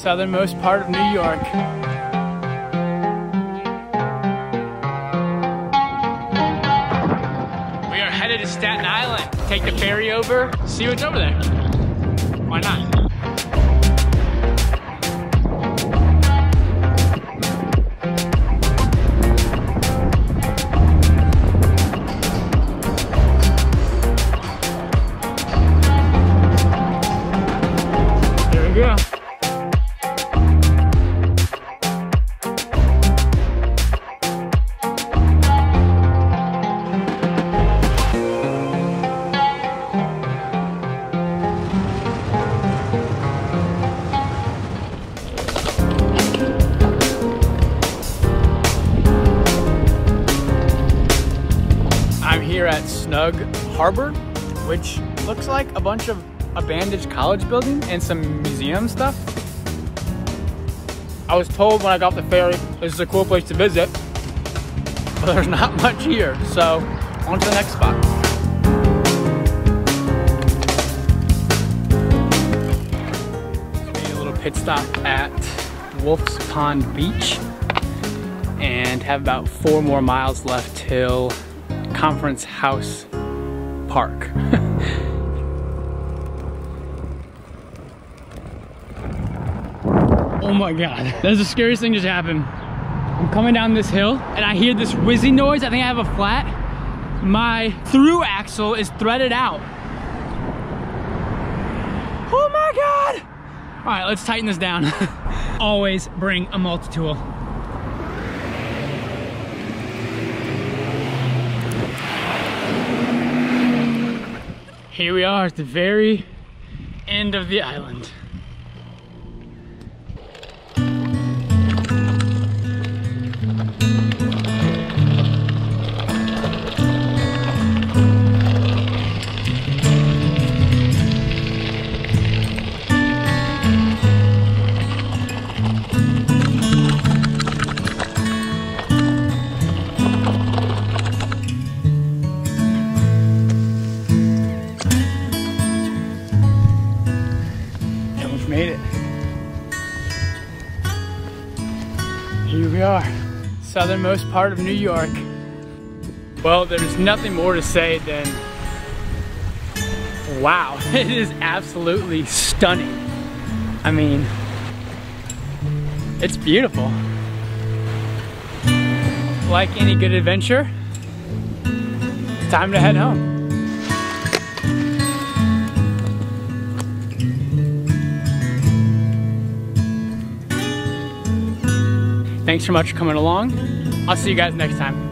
southernmost part of New York. We are headed to Staten Island. Take the ferry over, see what's over there. Why not? I'm here at Snug Harbor, which looks like a bunch of abandoned college building and some museum stuff. I was told when I got the ferry, this is a cool place to visit, but there's not much here. So on to the next spot. Made a little pit stop at Wolf's Pond Beach and have about four more miles left till Conference House Park. oh my god, that's the scariest thing just happened. I'm coming down this hill and I hear this whizzing noise. I think I have a flat. My through axle is threaded out. Oh my god! All right, let's tighten this down. Always bring a multi-tool. Here we are at the very end of the island. Made it. Here we are, southernmost part of New York. Well, there's nothing more to say than, wow, it is absolutely stunning. I mean, it's beautiful. Like any good adventure, time to head home. Thanks so much for coming along. I'll see you guys next time.